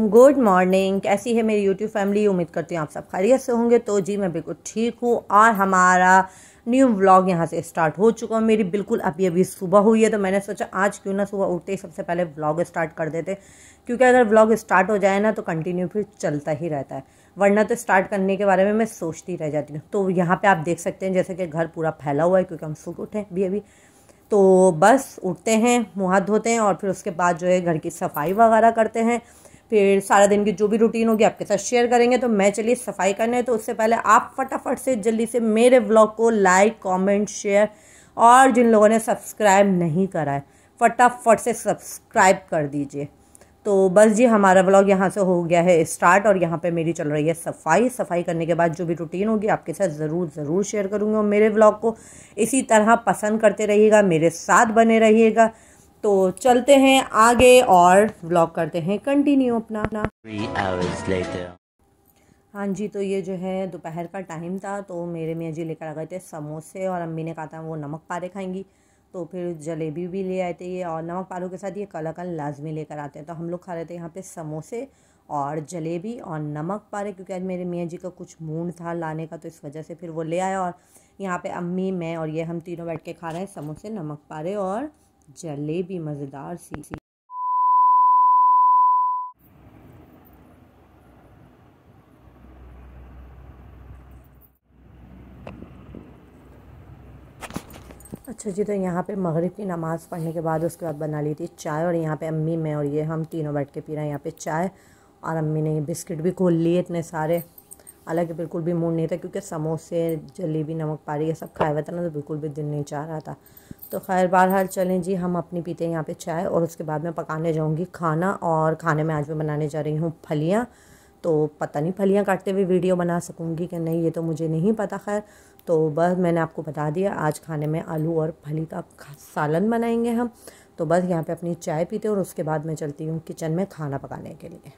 वालेकुम good morning कैसी है मेरी यूट्यूब फैमिली उम्मीद करती हूँ आप सब खैरियत से होंगे। तो जी, मैं बिल्कुल ठीक हूँ और हमारा न्यू व्लॉग यहाँ से स्टार्ट हो चुका है। मेरी बिल्कुल अभी अभी सुबह हुई है तो मैंने सोचा आज क्यों ना सुबह उठते ही सबसे पहले व्लॉग स्टार्ट कर देते। क्योंकि अगर व्लॉग स्टार्ट हो जाए ना तो कंटिन्यू फिर चलता ही रहता है। वरना तो स्टार्ट करने के बारे में मैं सोचती रह जाती हूँ। तो यहाँ पर आप देख सकते हैं, जैसे कि घर पूरा फैला हुआ है, क्योंकि हम सुबह उठे अभी अभी। तो बस उठते हैं, मुँह हाथ धोते हैं और फिर उसके बाद जो है घर की सफ़ाई वगैरह करते हैं। फिर सारा दिन की जो भी रूटीन होगी आपके साथ शेयर करेंगे। तो मैं चलिए सफ़ाई करने तो उससे पहले आप फटाफट से जल्दी से मेरे ब्लॉग को लाइक कमेंट शेयर और जिन लोगों ने सब्सक्राइब नहीं करा है, फटाफट से सब्सक्राइब कर दीजिए। तो बस जी, हमारा ब्लॉग यहाँ से हो गया है स्टार्ट और यहाँ पे मेरी चल रही है सफ़ाई। सफ़ाई करने के बाद जो भी रूटीन होगी आपके साथ ज़रूर ज़रूर शेयर करूँगी और मेरे ब्लॉग को इसी तरह पसंद करते रहिएगा, मेरे साथ बने रहिएगा। तो चलते हैं आगे और ब्लॉग करते हैं. कंटिन्यू अपना अपना. हाँ जी तो ये जो है दोपहर का टाइम था तो मेरे मियाँ जी लेकर आ गए थे समोसे और अम्मी ने कहा था वो नमक पारे खाएँगी. तो फिर जलेबी भी ले आए थे ये और नमक पारों के साथ ये कलाकन लाजमी लेकर आते हैं. तो हम लोग खा रहे थे यहाँ पे समोसे और जलेबी और नमक पारे क्योंकि आज मेरे मियाँ जी का कुछ मूड था लाने का तो इस वजह से फिर वो ले आया और यहाँ पर अम्मी मैं और ये हम तीनों बैठ के खा रहे हैं समोसे नमक पारे और जलेबी मज़ेदार सी। सी अच्छा जी तो यहाँ पे मगरिब की नमाज़ पढ़ने के बाद उसके बाद बना ली थी चाय और यहाँ पे अम्मी, मैं और ये हम तीनों बैठ के पी रहे हैं यहाँ पे चाय। और अम्मी ने ये बिस्किट भी खोल लिए इतने सारे। हालाँकि बिल्कुल भी मूड नहीं था क्योंकि समोसे, जलेबी, नमक पारी ये सब खाया हुआ था ना तो बिल्कुल भी दिल नहीं चाह रहा था। तो खैर, बहरहाल चलें जी, हम अपनी पीते हैं यहाँ पे चाय और उसके बाद मैं पकाने जाऊँगी खाना और खाने में आज मैं बनाने जा रही हूँ फलियाँ। तो पता नहीं फलियाँ काटते हुए वीडियो बना सकूँगी कि नहीं, ये तो मुझे नहीं पता खैर। तो बस मैंने आपको बता दिया, आज खाने में आलू और फली का सालन बनाएँगे हम। तो बस यहाँ पे अपनी चाय पीते और उसके बाद मैं चलती हूँ किचन में खाना पकाने के लिए।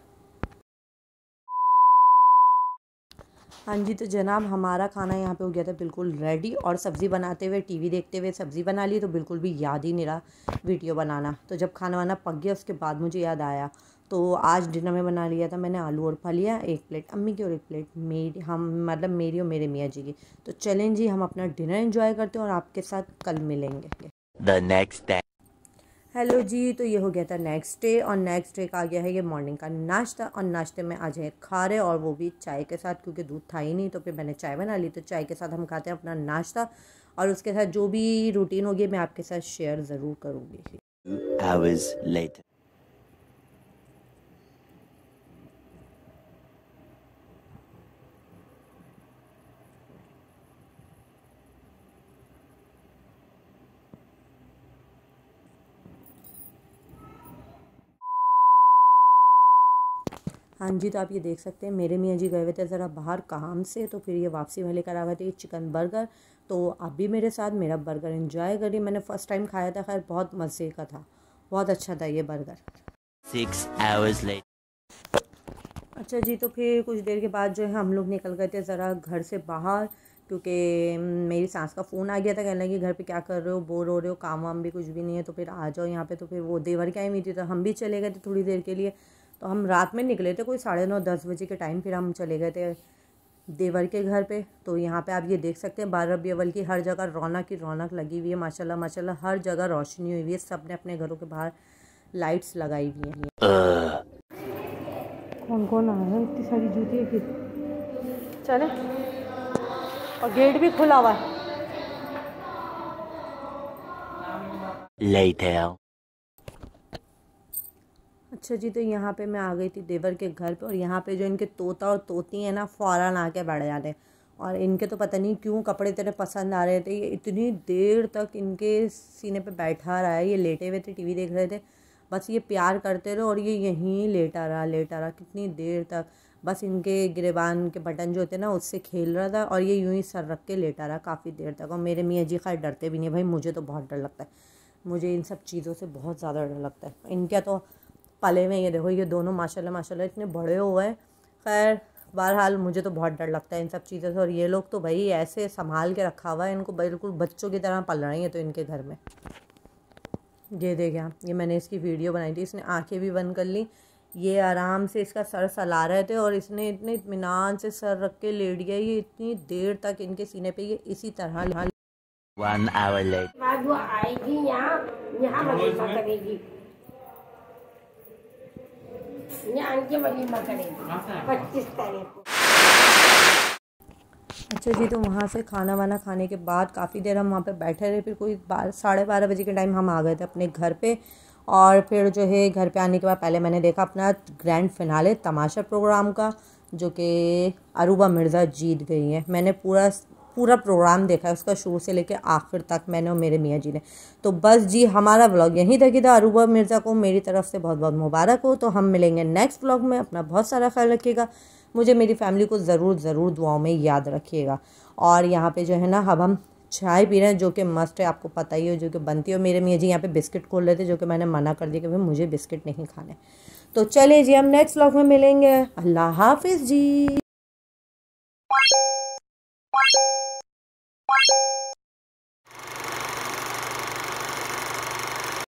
हाँ जी तो जनाब हमारा खाना यहाँ पे हो गया था बिल्कुल रेडी और सब्ज़ी बनाते हुए टीवी देखते हुए सब्ज़ी बना ली तो बिल्कुल भी याद ही नहीं रहा वीडियो बनाना। तो जब खाना वाना पक गया, उसके बाद मुझे याद आया। तो आज डिनर में बना लिया था मैंने आलू और फलिया, एक प्लेट अम्मी की और एक प्लेट मेरी, हम मतलब मेरी और मेरे मियाँ जी की। तो चलें जी, हम अपना डिनर इन्जॉय करते हैं और आपके साथ कल मिलेंगे। द नेक्स्ट डे हेलो जी तो ये हो गया था नेक्स्ट डे और नेक्स्ट डे का आ गया है ये मॉर्निंग का नाश्ता और नाश्ते में आज है खारे और वो भी चाय के साथ क्योंकि दूध था ही नहीं तो फिर मैंने चाय बना ली तो चाय के साथ हम खाते हैं अपना नाश्ता और उसके साथ जो भी रूटीन होगी, मैं आपके साथ शेयर ज़रूर करूँगी। हाँ जी तो आप ये देख सकते हैं मेरे मियाँ जी गए हुए थे ज़रा बाहर काम से तो फिर ये वापसी में लेकर आ गए थे चिकन बर्गर। तो आप भी मेरे साथ मेरा बर्गर इन्जॉय करिए। मैंने फ़र्स्ट टाइम खाया था खैर बहुत मज़े का था। बहुत अच्छा था ये बर्गर। सिक्स आवर्स अच्छा जी तो फिर कुछ देर के बाद जो है हम लोग निकल गए थे ज़रा घर से बाहर क्योंकि मेरी सांस का फ़ोन आ गया था कहने लगी घर पे क्या कर रहे हो? बोर हो रहे हो? काम वाम भी कुछ भी नहीं है तो फिर आ जाओ यहाँ पे। तो फिर वो देवर क्या आई हुई थी तो हम भी चले गए थे थोड़ी देर के लिए। तो हम रात में निकले थे कोई साढ़े नौ, दस बजे के टाइम फिर हम चले गए थे देवर के घर पे। तो यहाँ पे आप ये देख सकते हैं, बारह रबी अवल की हर जगह रौनक ही रौनक लगी हुई है, माशाल्लाह माशाल्लाह, हर जगह रोशनी हुई हुई है सबने अपने घरों के बाहर लाइट्स लगाई हुई हैं। कौन कौन आया है? इतनी सारी जूती है फिर चले। और गेट भी खुला हुआ है. अच्छा जी तो यहाँ पे मैं आ गई थी देवर के घर पे और यहाँ पे जो इनके तोता और तोती हैं ना, फ़ौरन आके बैठ जाते हैं। और इनके तो पता नहीं क्यों कपड़े इतने पसंद आ रहे थे, ये इतनी देर तक इनके सीने पे बैठा रहा है, ये लेटे हुए थे, टीवी देख रहे थे। बस ये प्यार करते रहे और ये यहीं लेटा रहा लेटा रहा, कितनी देर तक। बस इनके गिरबान के बटन जो होते ना, उससे खेल रहा था और ये यूँ ही सर रख के लेटा रहा काफ़ी देर तक। और मेरे मियाँ जी खैर डरते भी नहीं भाई मुझे तो बहुत डर लगता है। मुझे इन सब चीज़ों से बहुत ज़्यादा डर लगता है। इनका तो पले में ये देखो ये दोनों माशाल्लाह माशाल्लाह इतने बड़े हो गए। खैर बहरहाल मुझे तो बहुत डर लगता है इन सब चीज़ों से। और ये लोग तो भाई ऐसे संभाल के रखा हुआ है इनको बिल्कुल बच्चों की तरह पल रहे हैं तो इनके घर में। ये देखिए ये मैंने इसकी वीडियो बनाई थी इसने आँखें भी बंद कर ली। ये आराम से इसका सर सला रहे थे और इसने इतने इतमान से सर रख के लेट गया ये इतनी देर तक इनके सीने पे ये इसी तरह One hour later. बाद वो आएगी यहाँ यहाँ करेगी वलीमा करेगी पच्चीस तारीख को। अच्छा जी तो वहाँ से खाना वाना खाने के बाद काफ़ी देर हम वहाँ पे बैठे रहे फिर कोई बारह साढ़े बारह बजे के टाइम हम आ गए थे अपने घर पे। और फिर जो है घर पे आने के बाद पहले मैंने देखा अपना ग्रैंड फिनाले तमाशा प्रोग्राम का जो कि अरूबा मिर्ज़ा जीत गई हैं। मैंने पूरा पूरा प्रोग्राम देखा है, उसका शुरू से लेकर आखिर तक मैंने और मेरे मियाँ जी ने। तो बस जी, हमारा ब्लॉग यहीं तक था। अरूबा मिर्ज़ा को मेरी तरफ़ से बहुत बहुत मुबारक हो। तो हम मिलेंगे नेक्स्ट व्लॉग में। अपना बहुत सारा ख्याल रखिएगा। मुझे मेरी फैमिली को ज़रूर ज़रूर दुआओं में याद रखिएगा। और यहाँ पे जो है ना, अब हम चाय पी रहे हैं, जो कि मस्ट है, आपको पता ही हो, जो कि बनती है। मेरे मियाँ जी यहाँ पे बिस्किट खोल रहे थे, जो कि मैंने मना कर दिया कि भाई मुझे बिस्किट नहीं खाने। तो चलिए जी, हम नेक्स्ट व्लॉग में मिलेंगे। अल्लाह हाफिज़ जी।